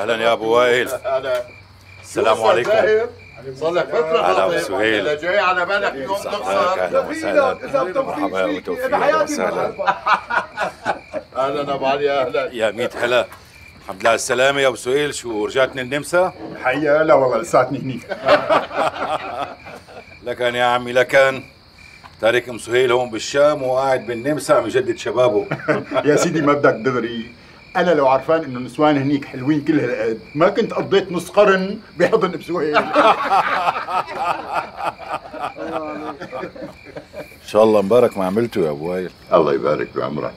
أهلا أهلا أهلا يا أبو وائل. أهلا. السلام عليكم. صار لك فتره هلا خاطر. ابو سهيل جاي على بالك يوم تخسر. أهلا وسهلا. مرحبا وتوفيق أهلا وسهلا. أهلا أبو علي أهلا. يا ميت هلا. الحمد لله. على السلامة يا أبو سهيل. شو رجعتني النمسا؟ الحقيقة لا والله لساتني هنيك لكن يا عمي لكن تارك أم سهيل هون بالشام وقاعد بالنمسا عم يجدد شبابه. يا سيدي ما بدك دغري. أنا لو عرفان إنه النسوان هنيك حلوين كل هالقد ما كنت قضيت نص قرن بحضن بسهيل إن شاء الله مبارك ما عملته يا أبو وائل. الله يبارك بعمرك.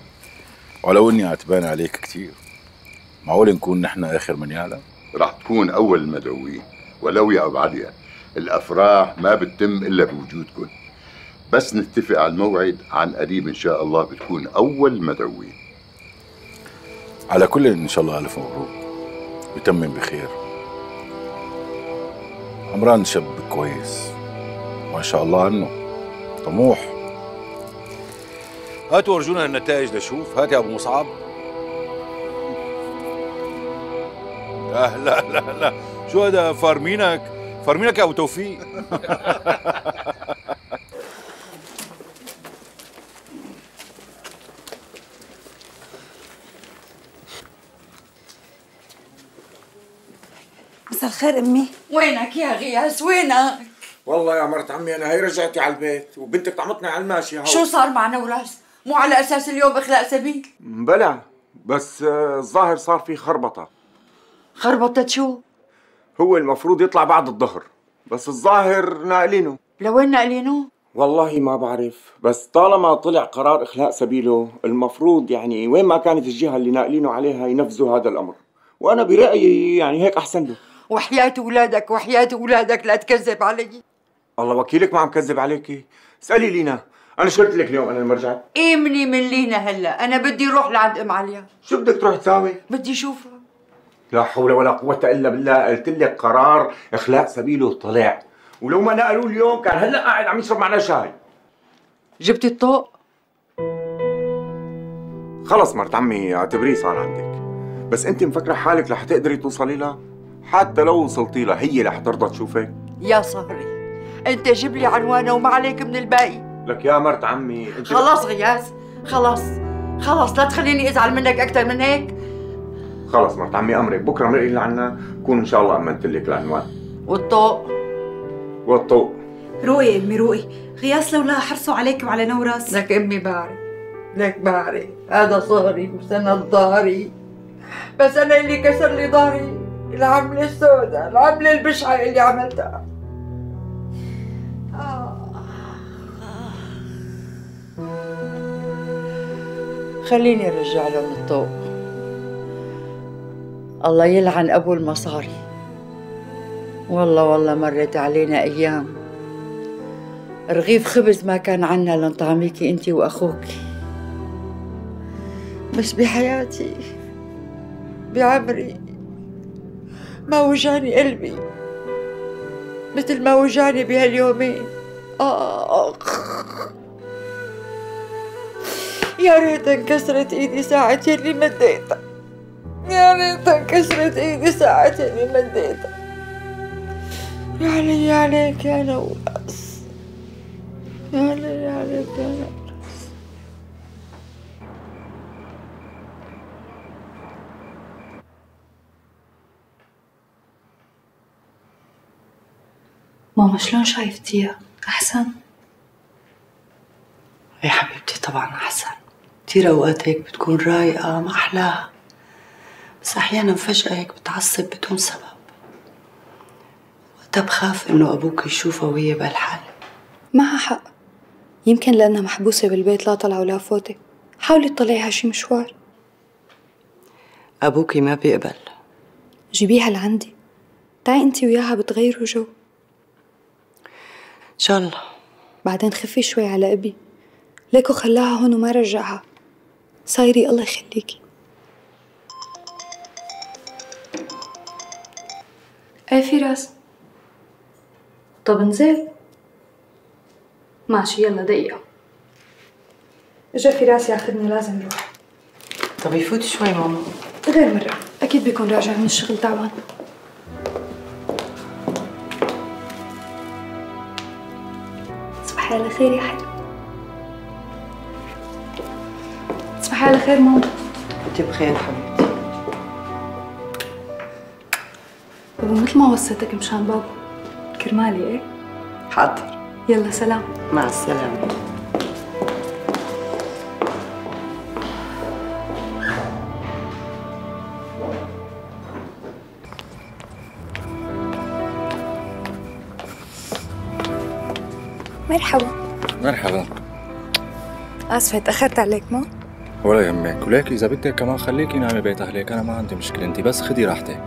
ولو إني عتبان عليك كثير معقول نكون نحن آخر من يعلم؟ رح تكون أول المدعوين ولو يا أبو علي الأفراح ما بتتم إلا بوجودكم بس نتفق على الموعد عن قريب إن شاء الله بتكون أول المدعوين على كل إن شاء الله ألف مبروك. ويتمم بخير. عمران شاب كويس. ما شاء الله عنه. طموح. هاتوا ورجونا النتائج لشوف. هات يا أبو مصعب. لا لا لا لا. شو هذا؟ فارمينك؟ فارمينك يا أبو توفيق. مساء الخير أمي. وينك يا غياس وينك؟ والله يا مرت عمي أنا هي رجعتي على البيت وبنتك طعمتني على الماشي هو شو صار مع نوراس مو على أساس اليوم إخلاء سبيل؟ بلى بس آه، الظاهر صار في خربطة. خربطت شو؟ هو المفروض يطلع بعد الظهر بس الظاهر ناقلينه. لوين ناقلينه؟ والله ما بعرف بس طالما طلع قرار إخلاء سبيله المفروض يعني وين ما كانت الجهة اللي ناقلينه عليها ينفذوا هذا الأمر. وأنا برأيي يعني هيك أحسن له. وحياة أولادك وحياة أولادك لا تكذب علي. الله وكيلك ما عم كذب عليكي اسألي لينا. أنا شو قلت لك اليوم؟ أنا لما رجعت من لينا هلأ. أنا بدي أروح لعند أم عليا. شو بدك تروح تساوي؟ بدي أشوفها. لا حول ولا قوة إلا بالله. قلت لك قرار إخلاء سبيله طلع. ولو ما نقلوه اليوم كان هلأ قاعد عم يشرب معنا شاي. جبتي الطوق؟ خلص مرت عمي اعتبريه صار عندك. بس أنت مفكرة حالك رح تقدري توصلي لها حتى لو وصلتي لها هي رح ترضى تشوفك؟ يا صهري أنت جيب لي عنوانه وما عليك من الباقي. لك يا مرت عمي أنت خلاص غياس خلاص خلاص لا تخليني أزعل منك أكثر من هيك. خلص مرت عمي أمرك. بكرة مرقي لعنا كون إن شاء الله أمنت لك العنوان. والطوق. والطوق. روقي أمي روقي. غياس لولا حرصوا عليك وعلى نوراس لك أمي بعرف لك بعرف هذا صهري وسند ظهري بس أنا اللي كسر لي ظهري العملة السوداء العملة البشعة اللي عملتها. خليني أرجع لهم الطوق الله يلعن أبو المصاري. والله والله مرت علينا أيام. رغيف خبز ما كان عنا لنطعميكي انت وأخوكي. بس بحياتي بعمري ما وجعني قلبي. مثل ما وجعني بهاليومين. آخ. يا ريت انكسرت إيدي ساعة اللي مديتها يا ريت انكسرت إيدي ساعة اللي مديتها يا علي عليك يا نواس. يا علي عليك يا نواس. ماما شلون شايفتيها؟ أحسن؟ يا حبيبتي طبعا أحسن. كتير أوقات هيك بتكون رايقة ما أحلاها. بس أحيانا فجأة هيك بتعصب بدون سبب. وقتها بخاف إنه أبوك يشوفها وهي بهالحالة معها حق. يمكن لأنها محبوسة بالبيت لا طلع ولا فوتة. حاولي تطلعيها شي مشوار. أبوكي ما بيقبل. جيبيها لعندي. تعي أنتي وياها بتغيروا جو. شاء الله. بعدين خفي شوي على أبي. ليكو خلاها هون وما رجعها. صايري الله يخليكي. إيه فراس؟ طب انزل ماشي يلا دقيقة. إجا فراس ياخذني لازم نروح. طب يفوت شوي ماما. غير مرة. أكيد بيكون راجع من الشغل تعبان. تصبحي على خير يا حلو تصبحي على خير ماما. أنت بخير حبيبتي. بابا مثل ما وصيتك مشان بابا. كرمالي إيه؟ حاضر. يلا سلام. مع السلامة. مرحبا. مرحبا. آسفة تأخرت عليك ما؟ ولا يهمك. وليك إذا بدك كمان خليكي نامي بيت أهلك. أنا ما عندي مشكلة. انت بس خدي راحتك.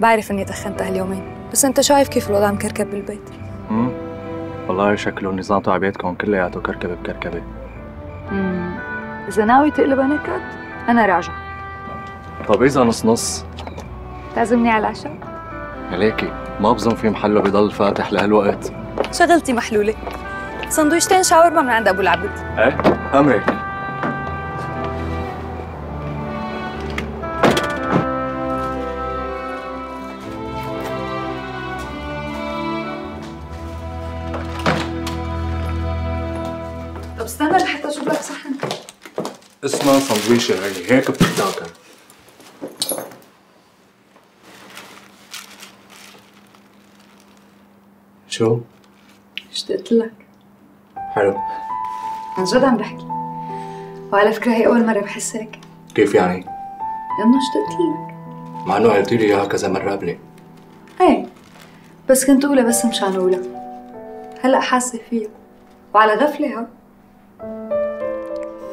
بعرف إني تأخرت هاليومين بس أنت شايف كيف الوضع مكركب بالبيت؟ امم والله شكله النظام تبع بيتكم كلياته كركبة بكركبة. امم إذا ناوي تقلبها نكد أنا راجعة. طب إذا نص نص. تعزمني على العشاء؟ عليكي. ما بظن في محله بضل فاتح لهالوقت. شغلتي محلولة. سندويشتين شاورما من عند أبو العبد إيه؟ أمرك. طب استنى لحتى أشوف لك صحن. اسمها سندويشه هي هيك بتتاكل. شو؟ اشتقت لك حلو. عن جد عم بحكي. وعلى فكرة هي أول مرة بحس هيك. كيف يعني؟ لأنه اشتقت لك مع إنه قلتي لي إياها كذا مرة قبلي. إيه. بس كنت أولى بس مشان أولى هلأ حاسة فيها. وعلى غفلة ها.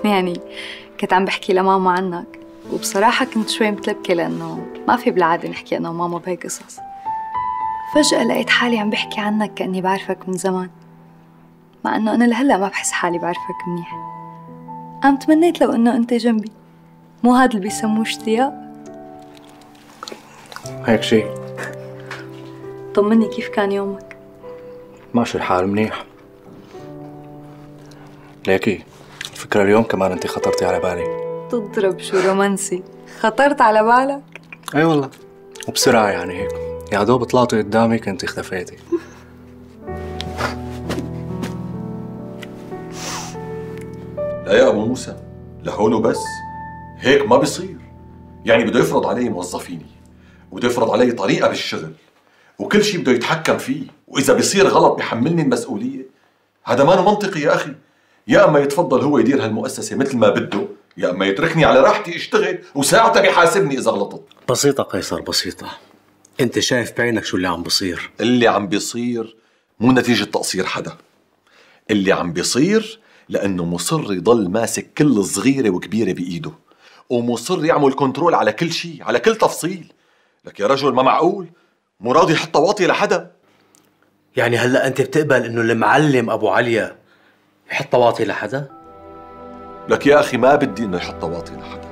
يعني كنت عم بحكي لماما عنك. وبصراحة كنت شوي متلبكة لأنه ما في بالعادة نحكي أنا وماما بهيك قصص. فجأة لقيت حالي عم بحكي عنك كأني بعرفك من زمان. مع إنه أنا لهلأ ما بحس حالي بعرفك منيح. قام تمنيت لو إنه أنت جنبي. مو هاد اللي بيسموه اشتياق؟ هيك شيء طمني كيف كان يومك؟ ماشي الحال منيح. ليكي الفكرة اليوم كمان أنت خطرتي على بالي. تضرب شو رومانسي. خطرت على بالك؟ أي والله. وبسرعة يعني هيك. يا دوب طلعتي قدامي كنت اختفيتي. لا يا أبو موسى لهون وبس هيك ما بيصير يعني بده يفرض علي موظفيني وبده يفرض علي طريقة بالشغل وكل شيء بده يتحكم فيه وإذا بيصير غلط بيحملني المسؤولية. هذا ما منطقي يا أخي. يا أما يتفضل هو يدير هالمؤسسة مثل ما بده يا أما يتركني على راحتي أشتغل وساعتها بيحاسبني إذا غلطت. بسيطة قيصر بسيطة. أنت شايف بعينك شو اللي عم بصير؟ اللي عم بيصير مو نتيجة تقصير حدا. اللي عم بيصير لأنه مصر يضل ماسك كل صغيرة وكبيرة بإيده. ومصر يعمل كنترول على كل شيء على كل تفصيل. لك يا رجل ما معقول؟ مو راضي يحط واطي لحدا. يعني هلأ أنت بتقبل إنه المعلم أبو عليا يحط واطي لحدا؟ لك يا أخي ما بدي إنه يحط واطي لحدا.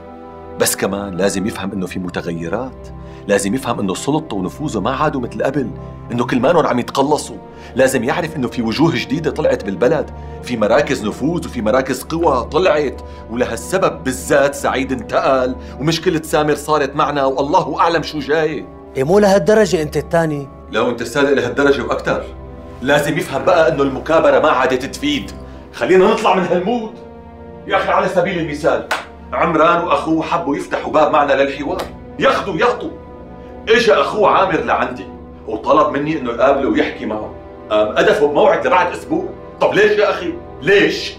بس كمان لازم يفهم إنه في متغيرات. لازم يفهم إنه سلطته ونفوذه ما عادوا مثل قبل إنه كل مانن عم يتقلصوا. لازم يعرف إنه في وجوه جديدة طلعت بالبلد في مراكز نفوذ وفي مراكز قوى طلعت ولهالسبب بالذات سعيد انتقل ومشكلة سامر صارت معنا والله أعلم شو جاي. إيه مو لهالدرجة أنت الثاني؟ لو أنت صادق لهالدرجة وأكثر لازم يفهم بقى إنه المكابرة ما عادت تفيد. خلينا نطلع من هالمود. يا أخي على سبيل المثال عمران وأخوه حبوا يفتحوا باب معنا للحوار. ياخذوا يعطوا اجى أخوه عامر لعندي وطلب مني إنه يقابله ويحكي معه. قام أدفه بموعد لبعد أسبوع. طب ليش يا أخي؟ ليش؟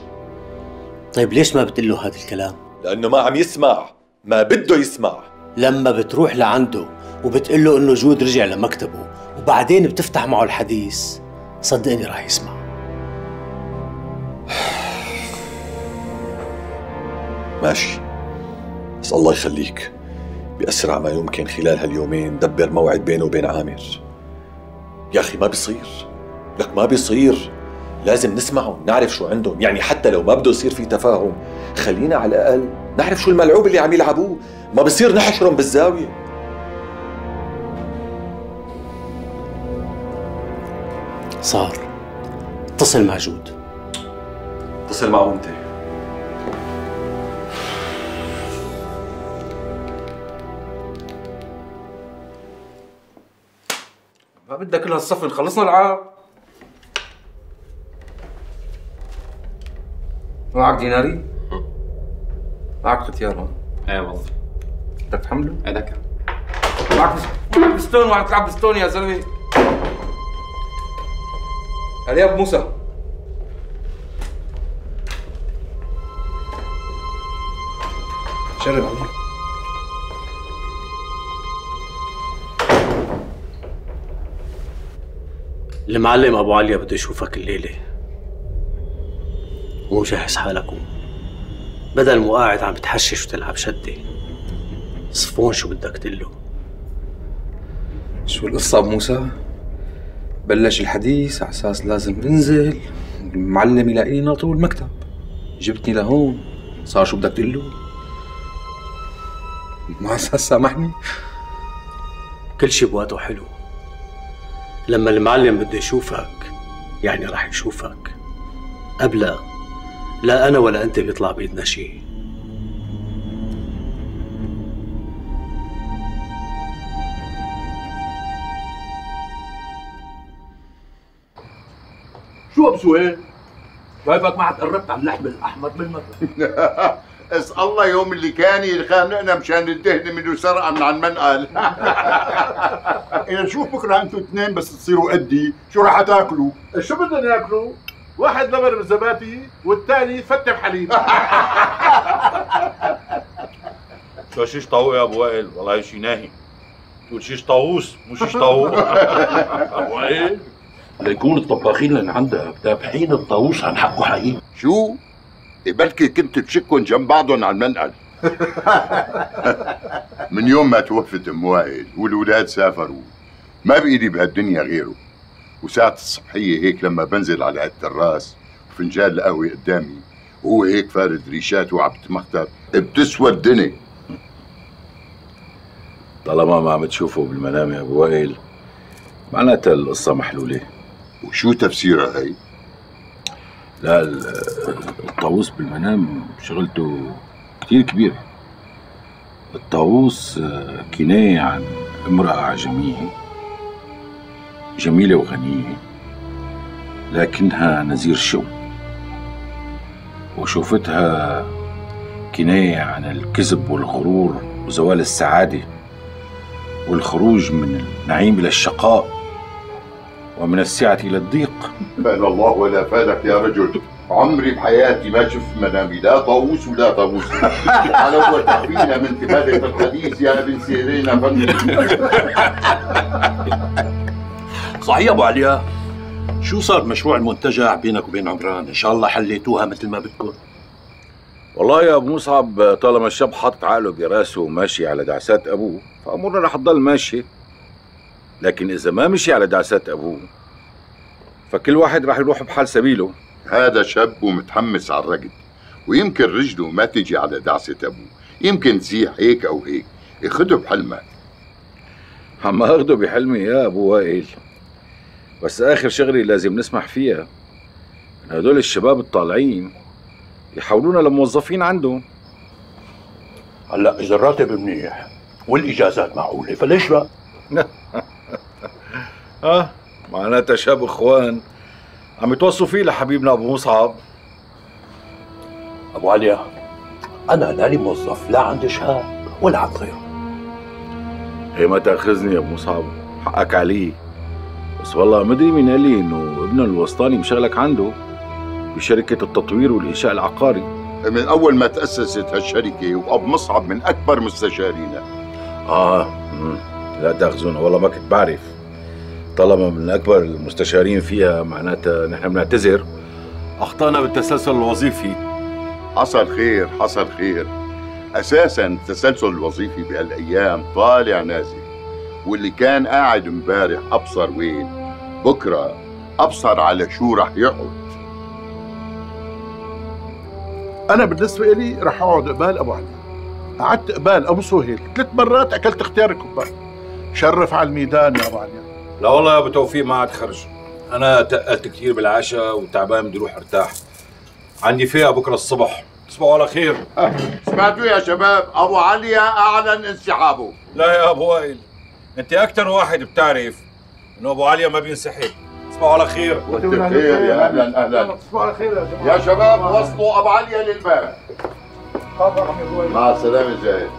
طيب ليش ما بتقول له هذا الكلام؟ لأنه ما عم يسمع. ما بده يسمع. لما بتروح لعنده وبتقول له إنه جود رجع لمكتبه وبعدين بتفتح معه الحديث صدقني راح يسمع. ماشي. بس الله يخليك. بأسرع ما يمكن خلال هاليومين دبر موعد بينه وبين عامر. يا أخي ما بيصير لك ما بيصير. لازم نسمعه نعرف شو عندهم. يعني حتى لو ما بده يصير في تفاهم خلينا على الأقل نعرف شو الملعوب اللي عم يلعبوه. ما بصير نحشرهم بالزاوية. صار. اتصل مع جود. اتصل معه أنت. ما بدك كل هالصفن خلصنا العاب معك ديناري؟ معك ختيار ها؟ إيه والله بدك تحمله؟ إيه ذكر معك معك بستون وعم تلعب بستون يا زلمة ابو موسى شرب علي المعلم أبو عليا بده يشوفك الليلة. ومجهز حالك بدل مو قاعد عم بتحشش وتلعب شدة. صفون شو بدك تقله شو القصة أبو موسى؟ بلش الحديث على أساس لازم ننزل. المعلم يلاقينا طول المكتب. جبتني لهون. صار شو بدك تقول له؟ ما سامحني. كل شي بوقته حلو. لما المعلم بده يشوفك يعني راح يشوفك. قبلها لا أنا ولا أنت بيطلع بإيدنا شيء. شو أبو سهيل؟ شايفك ما عاد قربت على اللحم الأحمر بالمرة أس الله يوم اللي كان يخانقنا مشان الدهن منه سرقه من على المنقل إذا نشوف بكرة أنتوا اثنين بس تصيروا قدي شو راح تاكلوا؟ شو بدنا ناكلوا؟ واحد لبن بزبادي والثاني فتة بحليب شو شيش طاووق يا أبو وائل؟ والله شي ناهي. تقول شيش طاووس؟ مو شيش طاووق أبو وائل. ليكون الطباخين اللي عندك تابحين الطاووس عن حقه حقيقي. شو؟ بلكي كنت تشكن جنب بعضهم على المنقل. من يوم ما توفت أم وائل والولاد سافروا ما بإيدي بهالدنيا غيره. وساعة الصبحية هيك لما بنزل على التراس وفنجان القهوة قدامي وهو هيك فارد ريشاته وعم بتمختر بتسوى الدنيا. طالما ما عم تشوفه بالمنام يا أبو وائل معناتها القصة محلولة. وشو تفسيرها هي؟ لا ال- الطاووس بالمنام شغلته كتير كبيرة. الطاووس آه، كناية عن امرأة عجمية جميلة وغنية لكنها نزير شو. وشوفتها كناية عن الكذب والغرور وزوال السعادة والخروج من النعيم إلى الشقاء. ومن السعة إلى الضيق. فان الله ولا فالك يا رجل. عمري بحياتي ما شفت منامي. لا طاووس ولا طاووس. على أول تحوينا من تبادة الحديث يا ابن سيرين أفندي. صحيح أبو عليا. شو صار مشروع المنتجع بينك وبين عمران؟ إن شاء الله حليتوها مثل ما بدكم والله يا أبو مصعب طالما الشاب حاطط عقله براسه وماشي على دعسات أبوه فامورنا رح تضل ماشيه لكن إذا ما مشي على دعسات أبوه فكل واحد رح يروح بحال سبيله. هذا شاب ومتحمس على الرقد ويمكن رجله ما تجي على دعسة أبوه. يمكن تزيح هيك أو هيك. ياخده بحلمك عم أخده بحلمي يا أبو وائل. بس آخر شغله لازم نسمح فيها. إن هدول الشباب الطالعين يحولونا لموظفين عندهم هلا إذا الراتب منيح والإجازات معقولة فليش لا؟ آه. معناتها شاب إخوان عم يتوصوا فيه لحبيبنا أبو مصعب. أبو عليا أنا لاني موظف لا عندي شهاد ولا عند غيره. هي ما تأخذني يا أبو مصعب حقك علي. بس والله مدري مين قال لي إنه ابنه الوسطاني مشغلك عنده بشركة التطوير والإنشاء العقاري. من أول ما تأسست هالشركة وأبو مصعب من أكبر مستشارينا. آه. مم. لا تأخذونا والله ما كنت بعرف. طالما من أكبر المستشارين فيها معناتها نحن بنعتذر. أخطأنا بالتسلسل الوظيفي. حصل خير حصل خير. أساسا التسلسل الوظيفي بهالأيام طالع نازل واللي كان قاعد امبارح أبصر وين؟ بكرة أبصر على شو رح يقعد. أنا بالنسبة لي رح أقعد قبال أبو علي. قعدت قبال أبو سهيل. ثلاث مرات أكلت اختيار الكبار. شرف على الميدان يا أبو علي. لا والله يا أبو توفيق ما عاد خرج. أنا تقلت كثير بالعشاء وتعبان بدي أروح أرتاح. عندي فيها بكرة الصبح. تصبحوا على خير. سمعتوا يا شباب أبو علي أعلن انسحابه. لا يا أبو وائل أنت أكثر واحد بتعرف إنه أبو عليا ما بينسحب. تصبحوا على خير. وانت بخير يا أهلا أهلا. تصبحوا على خير يا جماعة. يا شباب وصلوا أبو عليا للباب. مع السلامة زاهد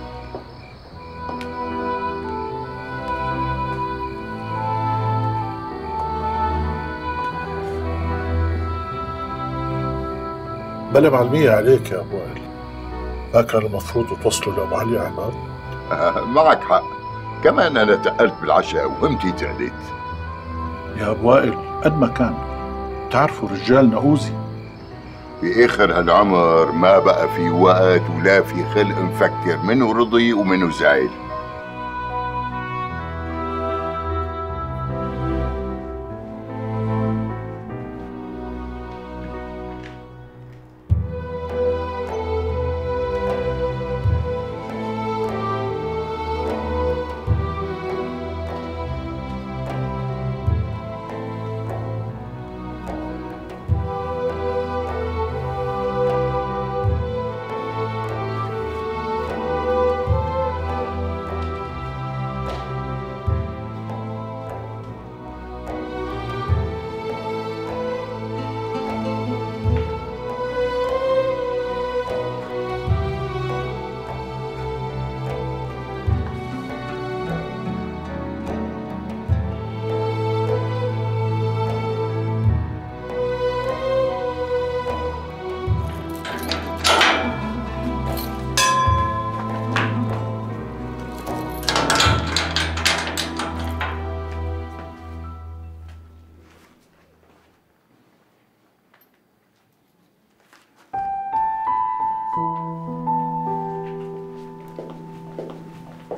بلا معلمية عليك يا علي ما كان المفروض توصلوا لابو علي عمار آه، معك حق. كمان أنا تقلت بالعشاء وهمتي تعليت يا ابو وائل قد ما كان. تعرفوا رجال نقوزي باخر هالعمر ما بقى في وقت ولا في خلق نفكر منه رضي ومنه زعل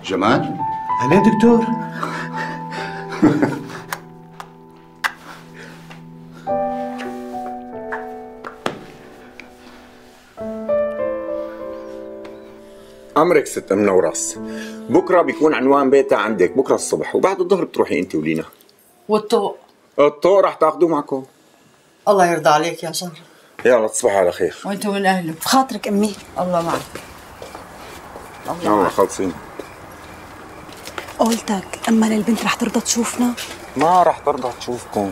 جمال؟ عليه دكتور؟ أمرك ست ام نوراس بكرة بيكون عنوان بيتها عندك بكرة الصبح وبعد الظهر بتروحي انت ولينا. والطوق؟ الطوق رح تاخذوه معكم. الله يرضى عليك يا زهر يلا تصبحوا على خير. وأنتم من اهله بخاطرك أمي. الله معك. يلا خلصين قولتك اما البنت رح ترضى تشوفنا؟ ما رح ترضى تشوفكم.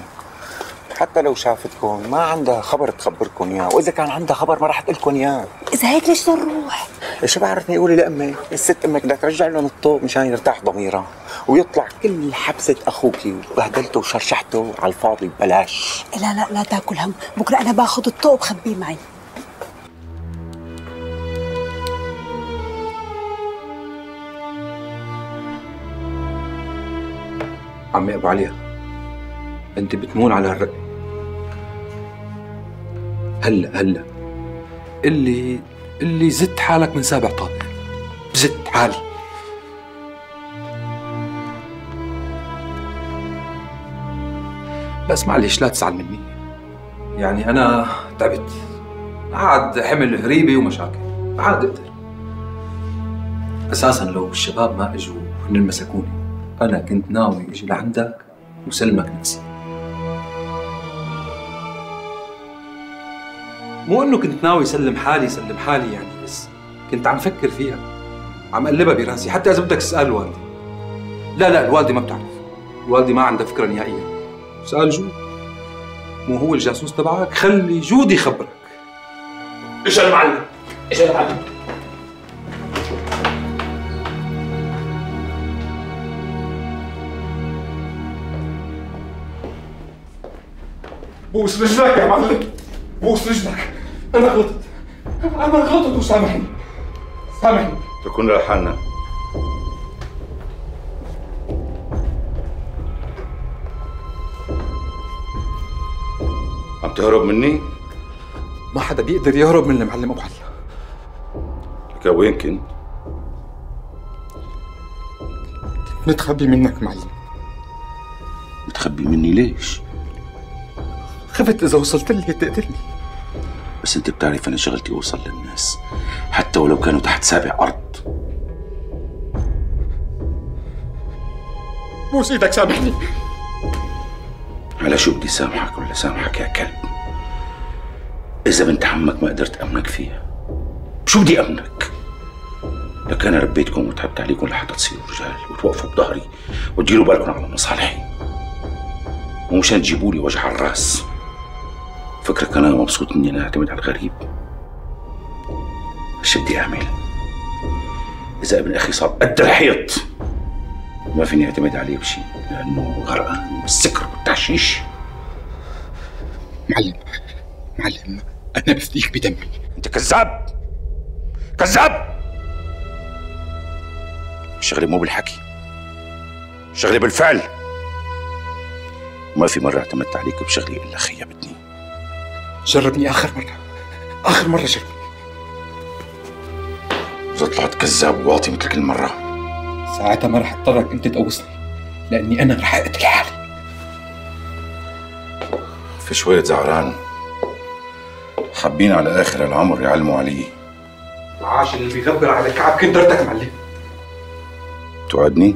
حتى لو شافتكم ما عندها خبر تخبركم إياه وإذا كان عندها خبر ما رح تقلكم إياه. إذا هيك ليش نروح؟ إيش بعرفني؟ قولي لأمي. الست أمك بدها ترجع لهم الطوق مشان يرتاح ضميرها ويطلع كل حبسة اخوكي وبهدلته وشرشحته على الفاضي ببلاش. لا لا لا تاكل هم. بكرة أنا باخذ الطوق وبخبيه معي. عمي ابو عليا انت بتمون على هالرأي هلا هلا. اللي اللي زدت حالك من سابع طابع زدت حالي بس معلش لا تزعل مني. يعني أنا تعبت. عاد حمل هريبه ومشاكل. عاد أقدر أساسا لو الشباب ما إجوا هن مسكوني أنا كنت ناوي أجي لعندك وسلمك نفسي. مو إنه كنت ناوي سلم حالي سلم حالي يعني بس كنت عم فكر فيها عم قلبها براسي. حتى إذا بدك تسأل والدي. لا لا الوالدة ما بتعرف. الوالدة ما عندها فكرة نهائيا. سأل جود. مو هو الجاسوس تبعك؟ خلي جود يخبرك. إيش المعلم. إيش المعلم. بوس رجلك يا معلم. بوس رجلك أنا غلطت. أنا غلطت وسامحني سامحني. تكون لحالنا عم تهرب مني؟ ما حدا بيقدر يهرب من المعلم أبو علي. لك وين كنت؟ متخبي منك معلم. متخبي مني ليش؟ خفت إذا وصلت لي تقتلني. بس أنت بتعرف أنا شغلتي اوصل للناس. حتى ولو كانوا تحت سابع أرض. بوس إيدك سامحني. على شو بدي سامحك ولا سامحك يا كلب؟ إذا بنت عمك ما قدرت أمنك فيها شو بدي أمنك؟ لك أنا ربيتكم وتعبت عليكم لحتى تصيروا رجال وتوقفوا بظهري وتديروا بالكم على مصالحي مو مشان تجيبوا لي وجع الرأس. فكرك أنا مبسوط إني أنا أعتمد على الغريب. شو بدي أعمل. إذا ابن أخي صار قد الحيط ما فيني أعتمد عليه بشيء لأنه غرقان بالسكر والتحشيش معلم معلم أنا بفديك بدمي أنت كذاب! كذاب! شغلي مو بالحكي. شغلي بالفعل. ما في مرة اعتمدت عليك بشغلي إلا خيبتني. جربني آخر مرة. آخر مرة جربني. إذا طلعت كذاب واطي مثل كل مرة ساعتها ما رح اضطرك انت تقوصني لأني أنا رح أقتل حالي. في شوية زعران حابين على آخر العمر يعلموا علي. معاش اللي بيغبر على كعب كندرتك معلم. توعدني؟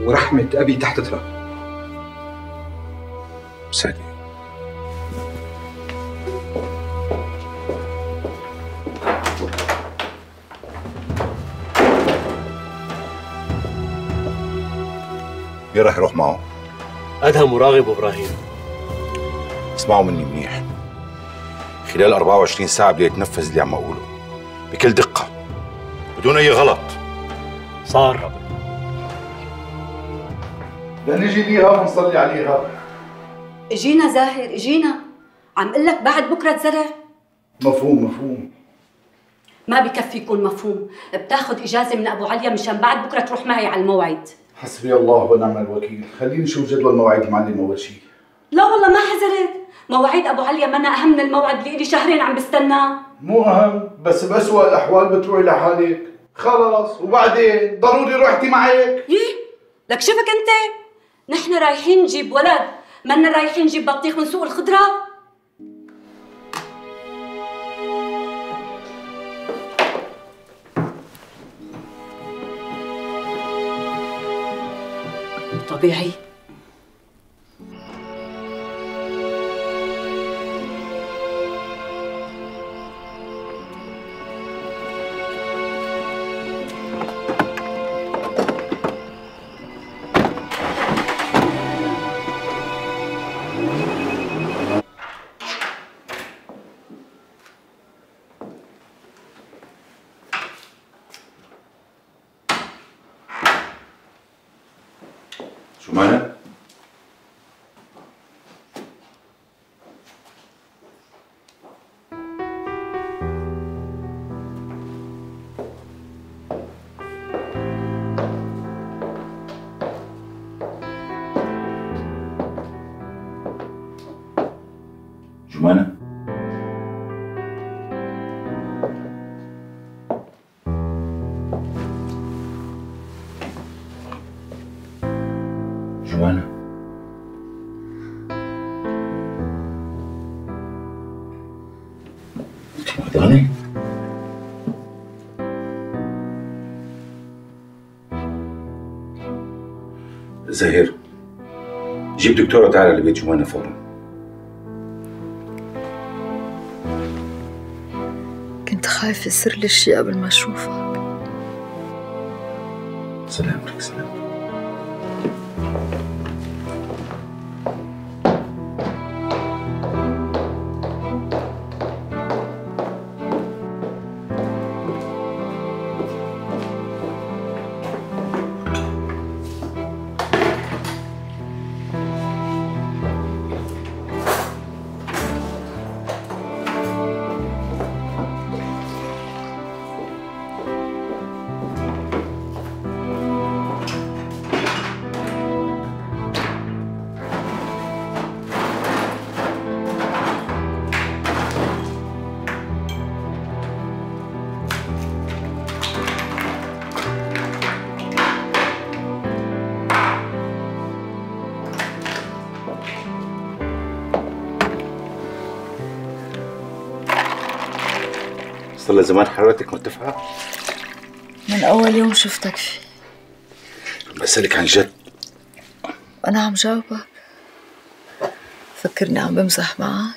ورحمة أبي تحت تراب صدق مين راح يروح معه؟ أدهم وراغب وابراهيم اسمعوا مني منيح. خلال 24 ساعة بدي يتنفذ اللي عم أقوله. بكل دقة. بدون أي غلط. صار. لنجي بيها ونصلي عليها. إجينا زاهر إجينا. عم قل لك بعد بكرة زرع مفهوم مفهوم. ما بكفي يكون مفهوم بتاخذ إجازة من أبو عليا مشان بعد بكرة تروح معي على الموعد. حسبي الله ونعم الوكيل. خليني نشوف جدول مواعيد المعلم أول شيء. لا والله ما حزرت. مواعيد أبو عليا منا أهم من الموعد اللي لي شهرين عم بستناه مو أهم بس بأسوأ الأحوال بتروحي لحالك. خلص. وبعدين ضروري روحتي معك. يي لك شفك أنت؟ نحن رايحين نجيب ولد. منا رايحين نجيب بطيخ من سوق الخضرة. طبيعي شو meine? زهير. جيب دكتورة تعالى لبيت جوانا فورا. كنت خايفة يصير لي شي قبل ما أشوفك. صار زمان حرارتك مرتفعة من أول يوم شفتك فيه. بسألك عن جد. وأنا عم جاوبك. فكرني عم بمزح معك.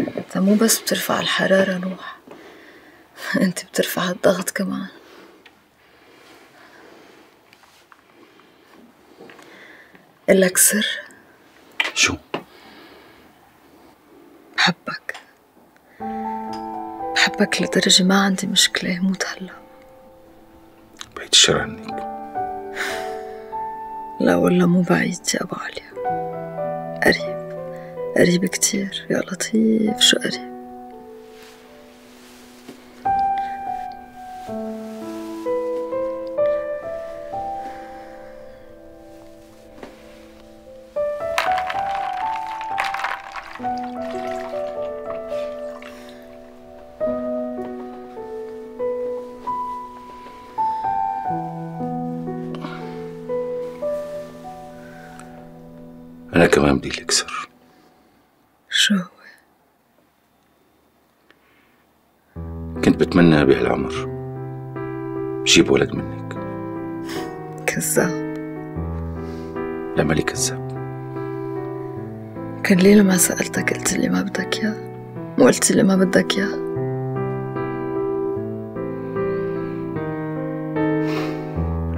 أنت مو بس بترفع الحرارة نوح أنت بترفع الضغط كمان. لك سر. شو؟ بحبك بحبك لدرجة ما عندي مشكلة موت هلا بعيد الشر عنك. لا والله مو بعيد يا أبو علي. قريب قريب كتير. يا لطيف شو قريب؟ بتمنى بهالعمر جيب ولد منك. كذاب. لا مالي كذاب. كان ليه لما سألتك قلت لي ما بدك إياه. مو قلت لي ما بدك إياه.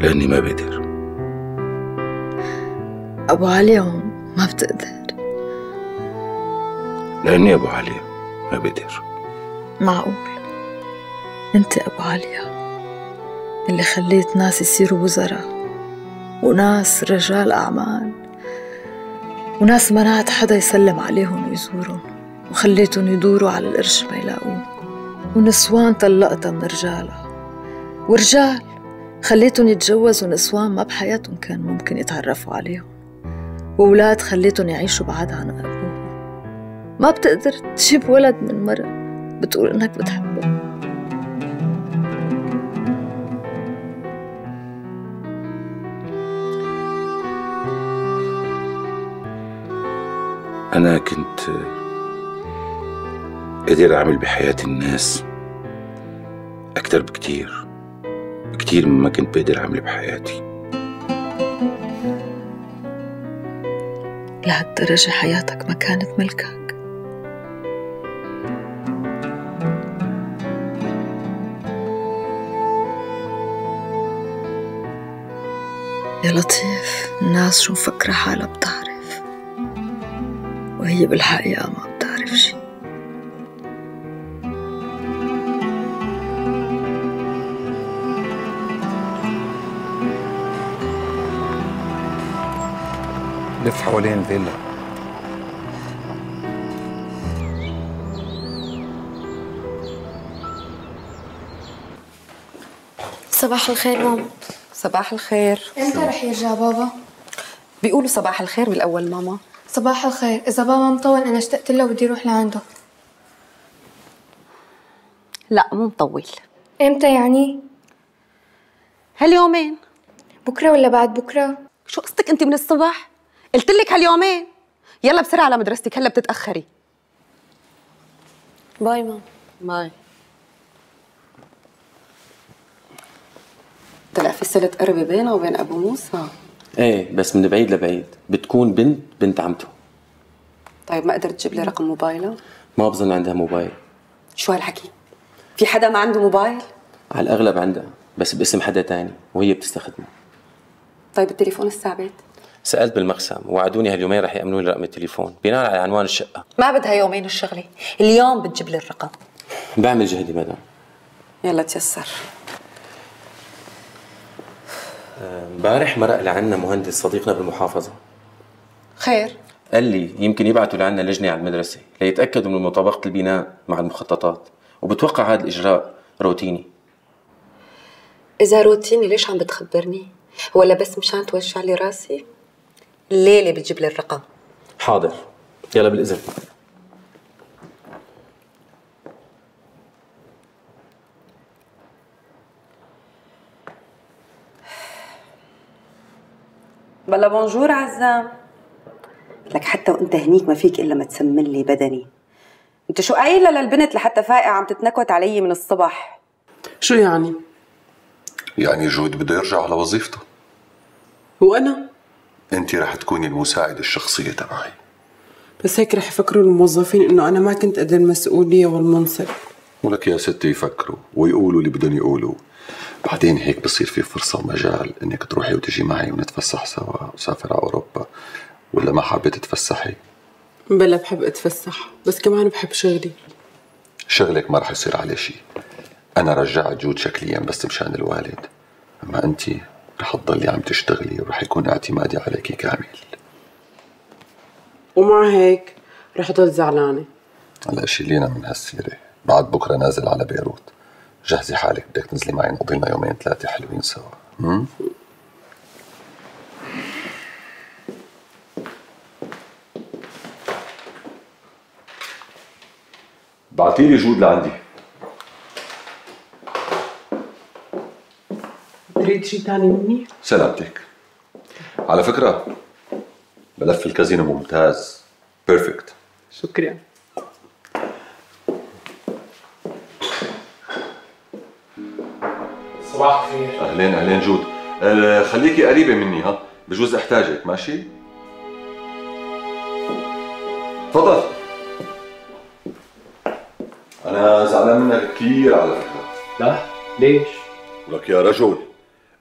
لأني ما بقدر. أبو علي ما بتقدر. لأني أبو علي ما بقدر. معقول؟ أنت أبو عليا اللي خليت ناس يصيروا وزراء وناس رجال أعمال وناس منعت حدا يسلم عليهم ويزورهم وخليتهم يدوروا على القرش ما يلاقوه ونسوان طلقتها من رجالها ورجال خليتهم يتجوزوا نسوان ما بحياتهم كان ممكن يتعرفوا عليهم وأولاد خليتهم يعيشوا بعاد عن أبوهم. ما بتقدر تجيب ولد من مرة بتقول إنك بتحبه. أنا كنت قادر أعمل بحياة الناس أكتر بكتير بكتير مما كنت بقدر أعمل بحياتي. لهالدرجة حياتك ما كانت ملكك. يا لطيف الناس شو مفكرة حالها بتعرف وهي بالحقيقة ما بتعرف شي لف حوالين الفيلا صباح الخير ماما. صباح الخير. إمتى رح يرجع بابا؟ بيقولوا صباح الخير بالأول ماما. صباح الخير. إذا بابا مطول أنا اشتقت له وبدي أروح لعنده. لا مو مطول. إمتى يعني؟ هاليومين. بكرة ولا بعد بكرة؟ شو قصتك أنت من الصبح قلت لك هاليومين. يلا بسرعة على مدرستك هلا بتتأخري. bye ماما bye. طلع في صلة قربة بينه وبين أبو موسى. إيه بس من بعيد لبعيد. بتكون بنت بنت عمته. طيب ما قدرت تجيب لي رقم موبايله؟ ما بظن عندها موبايل. شو هالحكي؟ في حدا ما عنده موبايل؟ على الأغلب عندها بس باسم حدا تاني وهي بتستخدمه. طيب التليفون الثابت؟ سألت بالمقسم وعدوني هاليومين رح يامنوا لي رقم التليفون. بناء على عنوان الشقة. ما بدها يومين الشغلة اليوم بتجيب لي الرقم. بعمل جهدي مدام. يلا تيسر. امبارح مرق لعنا مهندس صديقنا بالمحافظة. خير. قال لي يمكن يبعثوا لعنا لجنة على المدرسة ليتأكدوا من مطابقة البناء مع المخططات وبتوقع هذا الإجراء روتيني. إذا روتيني ليش عم بتخبرني؟ ولا بس مشان توجع لي راسي؟ الليلة بتجيب لي الرقم. حاضر. يلا بالإذن. بلا بونجور عزام. لك حتى وانت هنيك ما فيك إلا ما تسمن لي بدني. انت شو قايلة للبنت لحتى فايقه عم تتنكت علي من الصبح؟ شو يعني؟ يعني جود بده يرجع على وظيفته. وأنا؟ انت رح تكوني المساعدة الشخصية تبعي. بس هيك رح يفكروا الموظفين إنه أنا ما كنت قد المسؤولية والمنصب. ولك يا ستي يفكروا ويقولوا اللي بدهم يقولوا. بعدين هيك بصير في فرصة ومجال إنك تروحي وتجي معي ونتفسح سوا وسافر على أوروبا. ولا ما حابة تتفسحي؟ بلا بحب أتفسح بس كمان بحب شغلي. شغلك ما رح يصير عليه شيء أنا رجعت جود شكليا بس مشان الوالد. أما انت رح تضلي عم تشتغلي ورح يكون اعتمادي عليك كامل. ومع هيك رح ضل زعلانة. هلا شيلينا من هالسيرة. بعد بكرة نازل على بيروت. جهزي حالك بدك تنزلي معي نقضي لنا يومين ثلاثة حلوين سوا. هم؟ بعتيلي جود لعندي. تريد شي تاني مني؟ سلامتك. على فكرة ملف الكازينو ممتاز. perfect شكرا. صباح الخير. أهلين أهلين جود. أه خليكي قريبة مني ها؟ بجوز إحتاجك ماشي؟ تفضل. أنا زعلان منك كثير على فكرة. لا ليش؟ لك يا رجل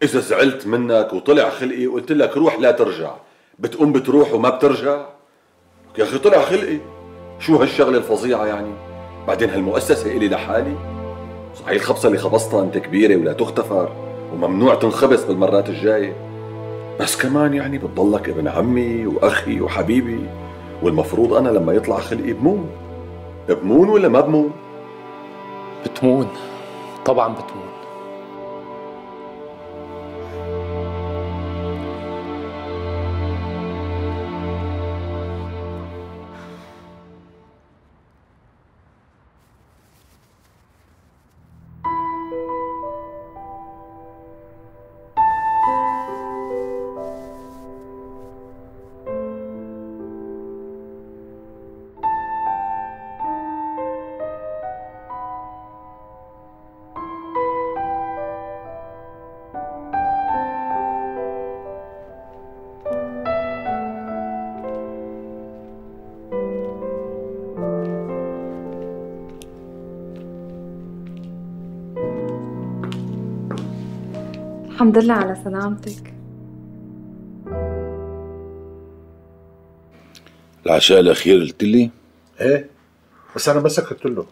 إذا زعلت منك وطلع خلقي وقلت لك روح لا ترجع بتقوم بتروح وما بترجع؟ يا أخي طلع خلقي. شو هالشغلة الفظيعة يعني؟ بعدين هالمؤسسة إلي لحالي؟ صحيح الخبصة اللي خبصتها أنت كبيرة ولا تغتفر وممنوع تنخبص بالمرات الجاية. بس كمان يعني بتضلك ابن عمي وأخي وحبيبي والمفروض أنا لما يطلع خلقي بمون بمون ولا ما بمون؟ بتمون. طبعا بتمون. الحمد لله على سلامتك. العشاء الأخير قلت لي؟ إيه؟ بس أنا ما سكت له.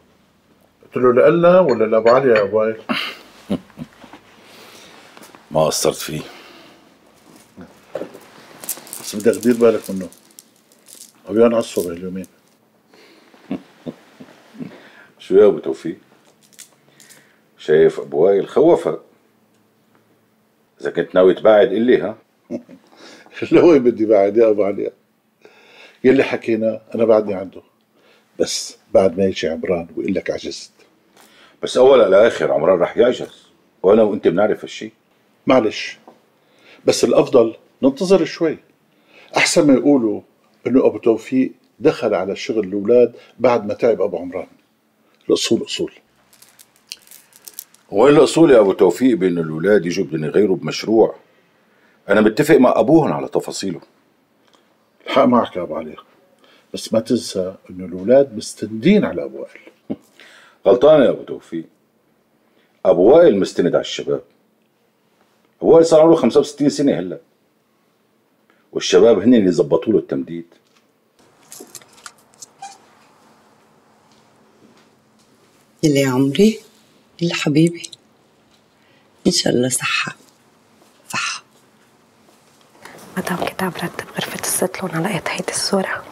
قلت له لألنا ولا لابو علي يا أبو وائل ما قصرت فيه. بس بدك تدير بالك منه. عبيان عصبه اليومين شو يا أبو توفيق؟ شايف أبو وائل خوفك. إذا كنت ناوي تبعد قل لي ها؟ لوين بدي بعد؟ يا ابو علي يلي حكينا أنا بعدني عنده بس بعد ما يجي عمران ويقول لك عجزت. بس اول على اخر عمران رح يعجز. وأنا وأنت بنعرف هالشي. معلش. بس الأفضل ننتظر شوي. أحسن ما يقولوا إنه أبو توفيق دخل على شغل الأولاد بعد ما تعب أبو عمران. الأصول أصول. وين الأصول يا أبو توفيق بأن الاولاد يجوا بدهم يغيروا بمشروع. أنا متفق مع أبوهم على تفاصيله. الحق معك يا أبو علي بس ما تنسى انه الاولاد مستندين على ابو وائل غلطان يا أبو توفيق. ابو وائل مستند على الشباب. ابو وائل صار عمره 65 سنة هلأ. والشباب هن اللي زبطوا له التمديد. يلي يا عمري يلي حبيبي. إن شاء الله صحة مدام كنت عم برتب غرفة الست لون لقيت الصورة.